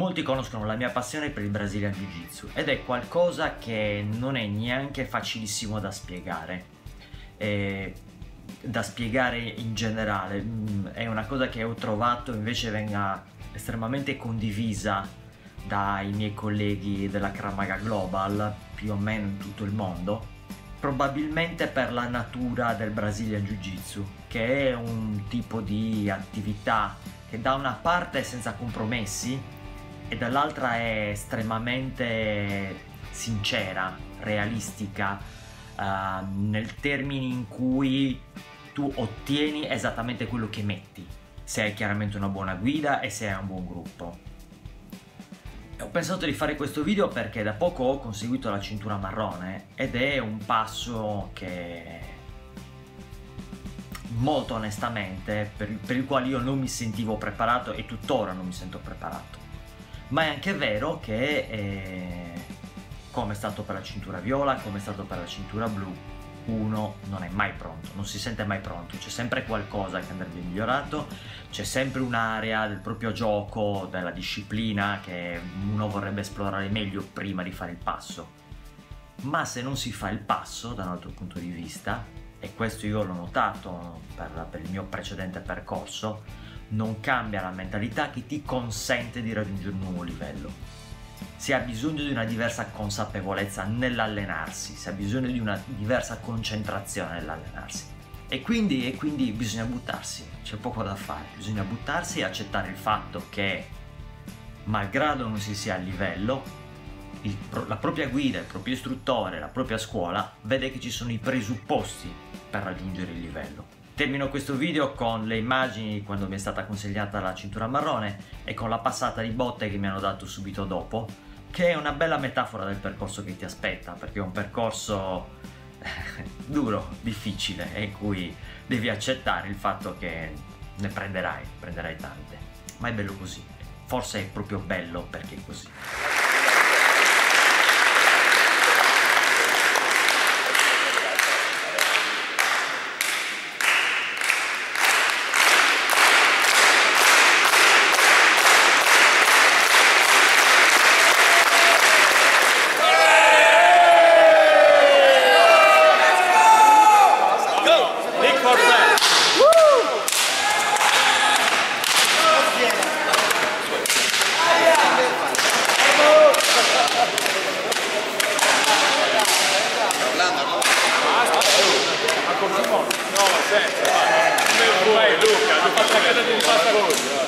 molti conoscono la mia passione per il Brazilian Jiu Jitsu ed è qualcosa che non è neanche facilissimo da spiegare. E da spiegare in generale, mm, è una cosa che ho trovato invece venga estremamente condivisa dai miei colleghi della Kramaga Global, più o meno in tutto il mondo, probabilmente per la natura del Brazilian Jiu Jitsu, che è un tipo di attività che da una parte è senza compromessi e dall'altra è estremamente sincera, realistica, uh, nel termine in cui tu ottieni esattamente quello che metti, se hai chiaramente una buona guida e se hai un buon gruppo. Ho pensato di fare questo video perché da poco ho conseguito la cintura marrone ed è un passo che molto onestamente per, per il quale io non mi sentivo preparato e tuttora non mi sento preparato. Ma è anche vero che eh, come è stato per la cintura viola, come è stato per la cintura blu, uno non è mai pronto, non si sente mai pronto, c'è sempre qualcosa che andrebbe migliorato, c'è sempre un'area del proprio gioco, della disciplina che uno vorrebbe esplorare meglio prima di fare il passo. Ma se non si fa il passo, da un altro punto di vista, e questo io l'ho notato per, per il mio precedente percorso, non cambia la mentalità che ti consente di raggiungere un nuovo livello si ha bisogno di una diversa consapevolezza nell'allenarsi, si ha bisogno di una diversa concentrazione nell'allenarsi. E quindi, e quindi bisogna buttarsi, c'è poco da fare, bisogna buttarsi e accettare il fatto che, malgrado non si sia a livello, il, la propria guida, il proprio istruttore, la propria scuola vede che ci sono i presupposti per raggiungere il livello. Termino questo video con le immagini quando mi è stata consigliata la cintura marrone e con la passata di botte che mi hanno dato subito dopo che è una bella metafora del percorso che ti aspetta, perché è un percorso duro, difficile e in cui devi accettare il fatto che ne prenderai, prenderai tante. Ma è bello così, forse è proprio bello perché è così. No, sempre. Vuoi Luca, non faccio casa di un passaggio.